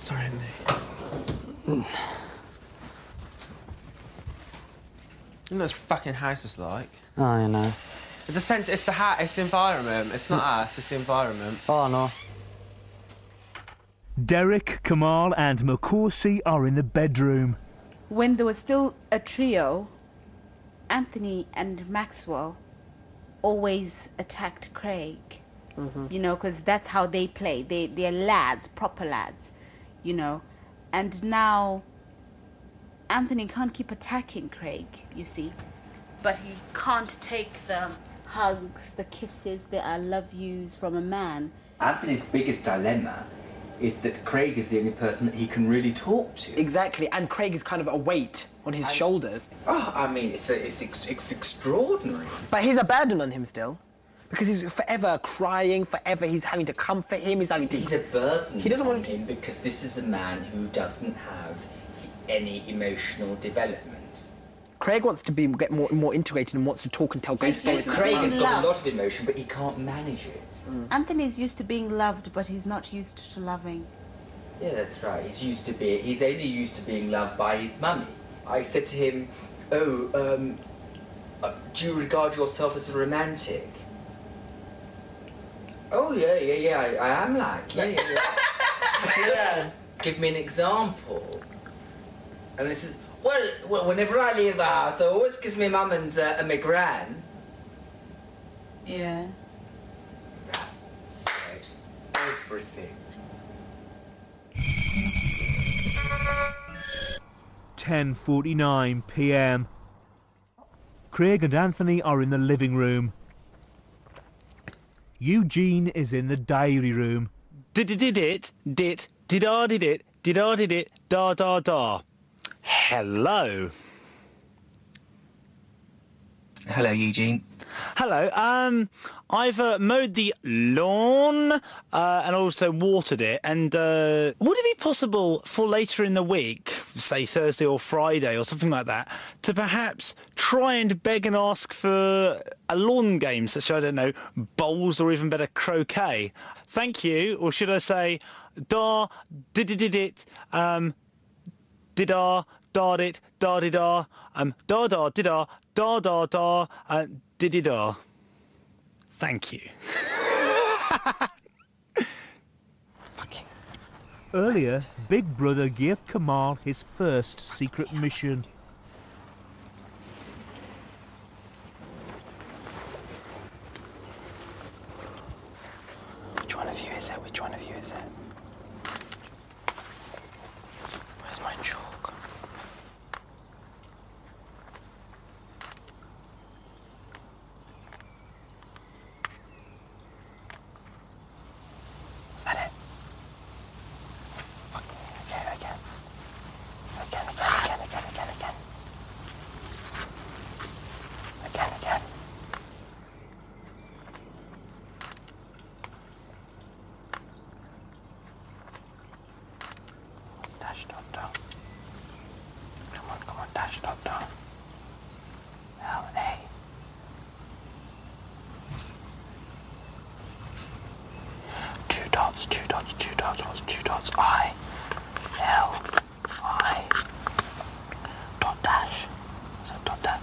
Sorry, Anthony. You know what this fucking house is like? Oh, I know. It's a sense. It's the ha- It's the environment. It's not hmm. us. It's the environment. Oh, no. Derek, Kemal, and Makosi are in the bedroom. When there was still a trio, Anthony and Maxwell always attacked Craig. Mm-hmm. You know, because that's how they play. They they're lads, proper lads. You know, and now Anthony can't keep attacking Craig. You see, but he can't take the hugs, the kisses, the I love yous from a man. Anthony's biggest dilemma is that Craig is the only person that he can really talk to. Exactly, and Craig is kind of a weight on his shoulders. Oh, I mean, it's, a, it's, ex- it's extraordinary. But he's a burden on him still. Because he's forever crying, forever he's having to comfort him, he's having to. He's a burden He doesn't want to. him because this is a man who doesn't have any emotional development. Craig wants to be get more more integrated and wants to talk and tell great He's stories. used to Craig being has got a lot of emotion, but he can't manage it. Mm. Anthony's used to being loved, but he's not used to loving. Yeah, that's right. He's used to be. He's only used to being loved by his mummy. I said to him, "Oh, um, uh, do you regard yourself as a romantic?" Oh yeah, yeah, yeah. I, I am like, yeah, yeah, yeah. yeah. Give me an example. And this is well, well. Whenever I leave the house, I always kiss my mum and uh, and my gran. Yeah. That said everything. 10:49 p.m. Craig and Anthony are in the living room. Eugene is in the diary room. Did it did did did it did did da da da. Hello. Hello, Eugene. Hello. Um, I've uh, mowed the lawn uh, and also watered it. And uh, would it be possible for later in the week, say Thursday or Friday or something like that, to perhaps try and beg and ask for a lawn game, such as I don't know, bowls or even better croquet? Thank you. Or should I say, da did it um did da da it da did da um da da did da da da da uh, did it da. Thank you. Fucking. Earlier, Big Brother gave Kemal his first secret mission. Which one of you is it? Which one of you is it? Where's my chalk? Is that it? Fuck. Okay, again. Again, again, again, again, again, again. Again, again. Dash dot dot. Come on, come on, dash dot dot. L A. Two dots, two dots, two dots, what's two dots? I. L. I. Dot dash. So dot dash.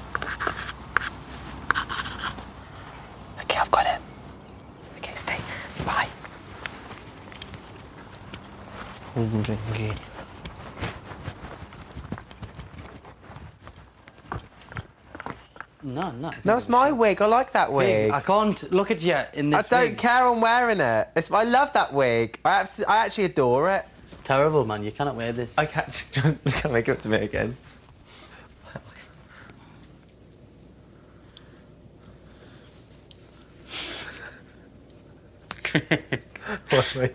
Okay, I've got it. Okay, stay. Bye. No, no. No, it's my wig. I like that wig. I can't look at you in this. I don't wig. care. I'm wearing it. It's, I love that wig. I, I actually adore it. It's terrible, man. You cannot wear this. I can't. can't make it up to me again.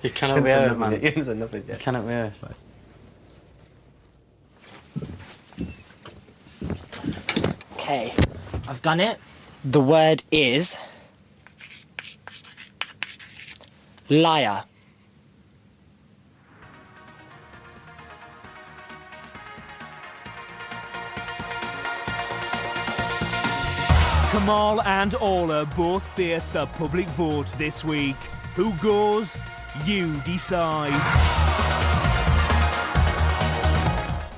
You cannot wear it, man. It's enough of You cannot wear it. Okay, I've done it. The word is liar. Kemal and Orlaith both face a public vote this week. Who goes? You decide.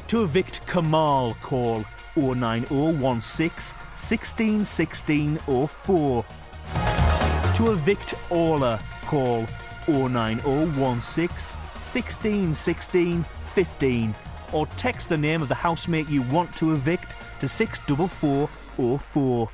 To evict Kemal, call 09016 16 16 04. To evict Orlaith, call 09016 16 16 15 or text the name of the housemate you want to evict to 64404.